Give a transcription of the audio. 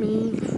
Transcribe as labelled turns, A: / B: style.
A: me.